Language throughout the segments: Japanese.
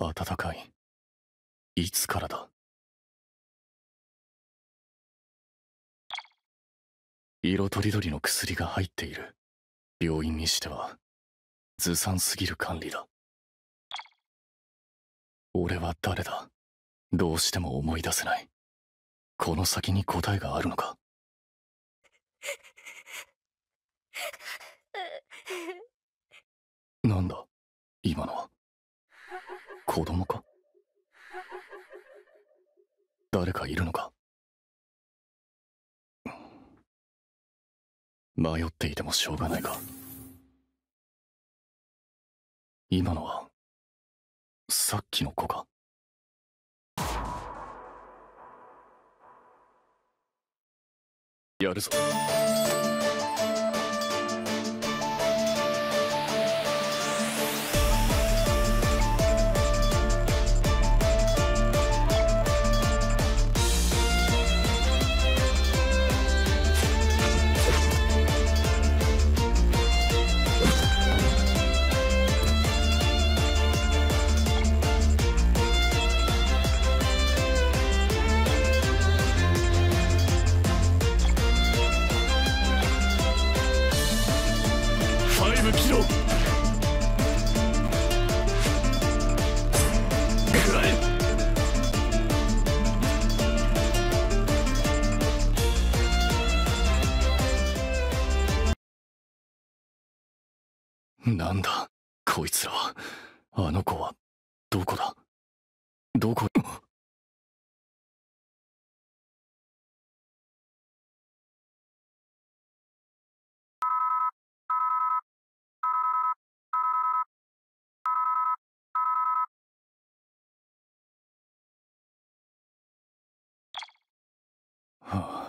暖かい。いつからだ？色とりどりの薬が入っている。病院にしては、ずさんすぎる管理だ。俺は誰だ？どうしても思い出せない。この先に答えがあるのか？なんだ？今のは？子供か？誰かいるのか？迷っていてもしょうがないか？今のは、さっきの子か？やるぞ。なんだ？こいつらは。あの子はどこだ？どこ？はあ。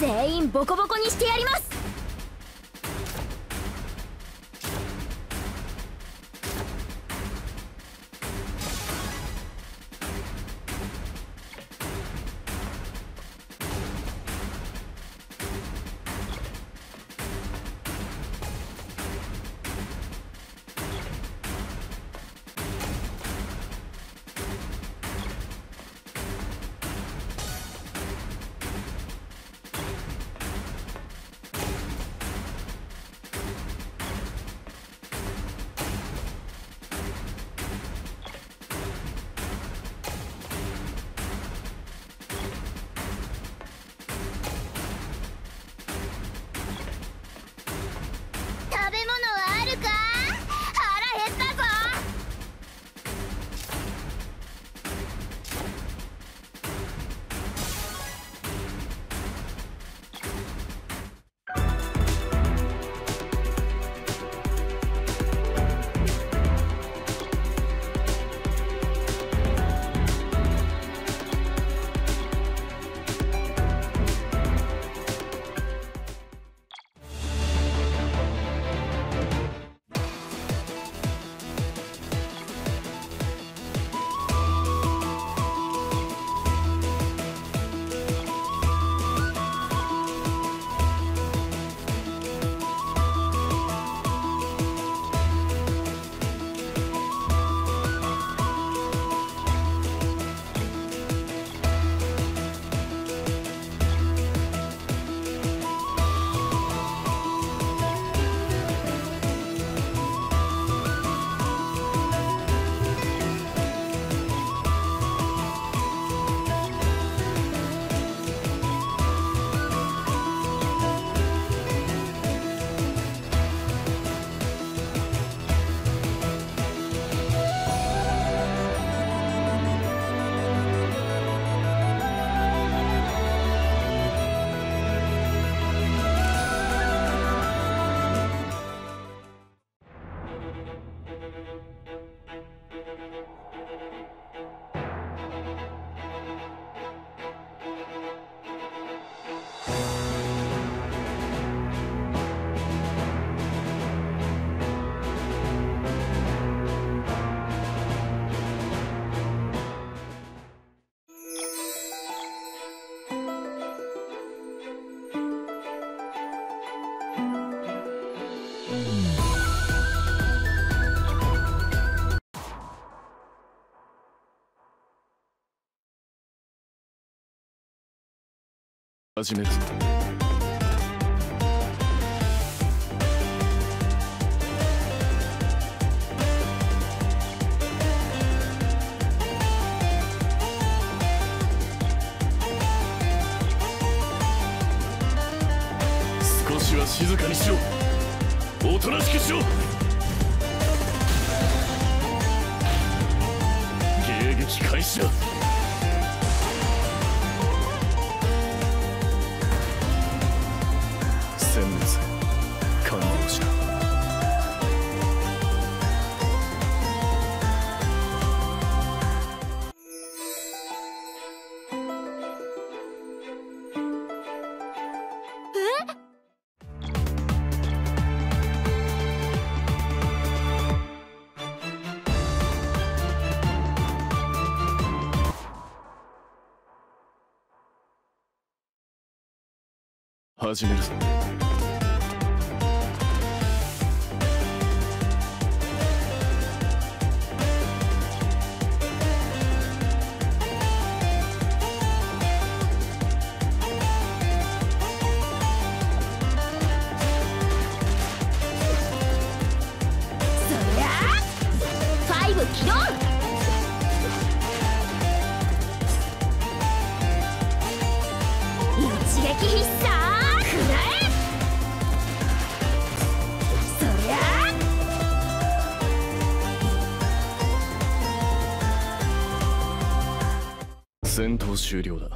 全員ボコボコにしてやります始める少しは静かにしろ。おとなしくしろ。迎撃開始だ。始めるぞ戦闘終了だ。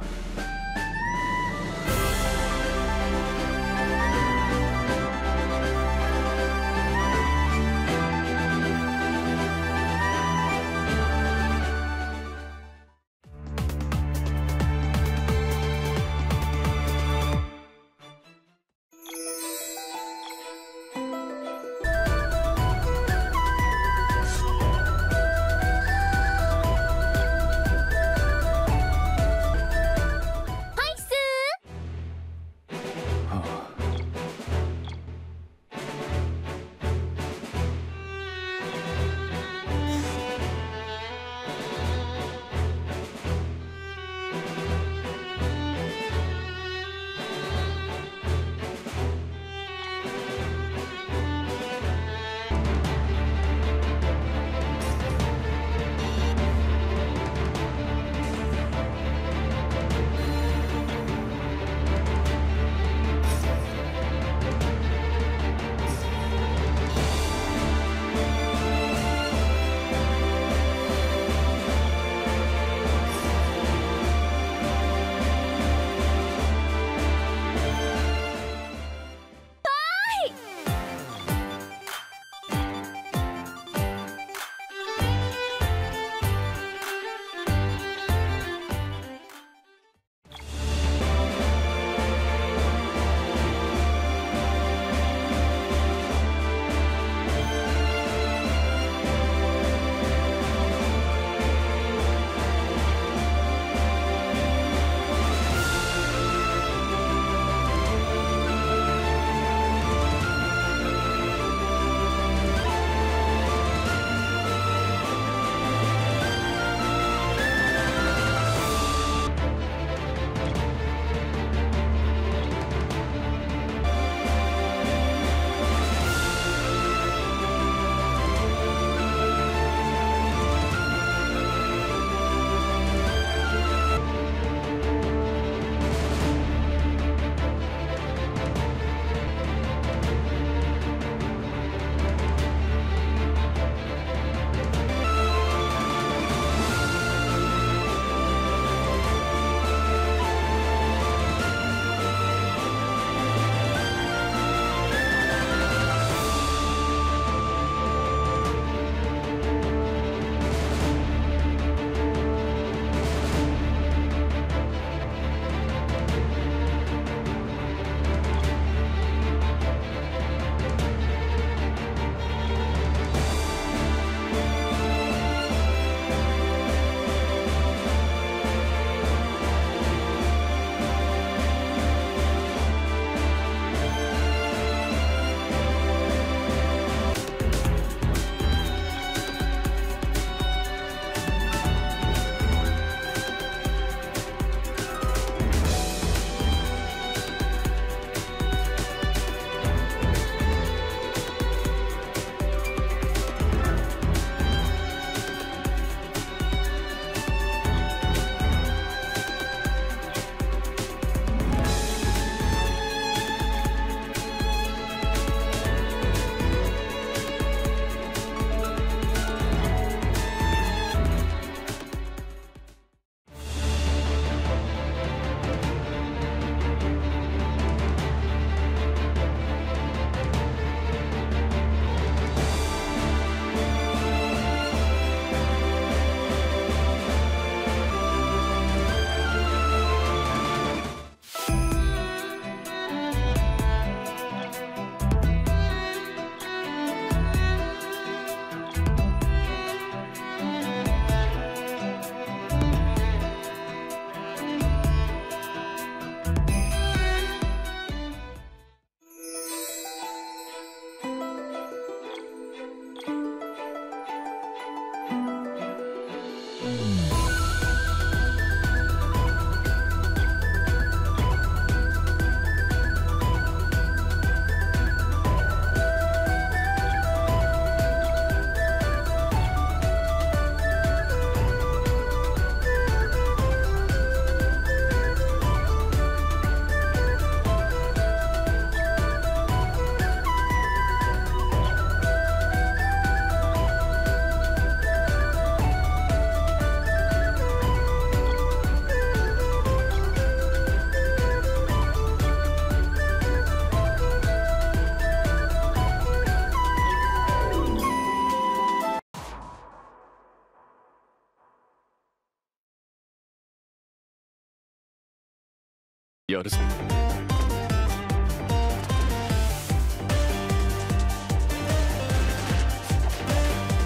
やるぞ。フ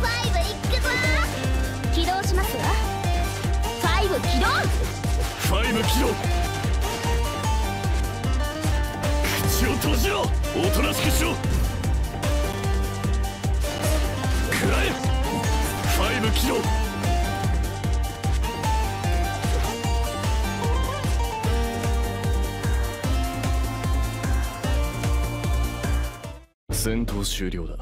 ァイブいくぞ起動しますわファイブ起動ファイブキロ口を閉じろ。おとなしくしろ。食らえ。ファイブキロ戦闘終了だ。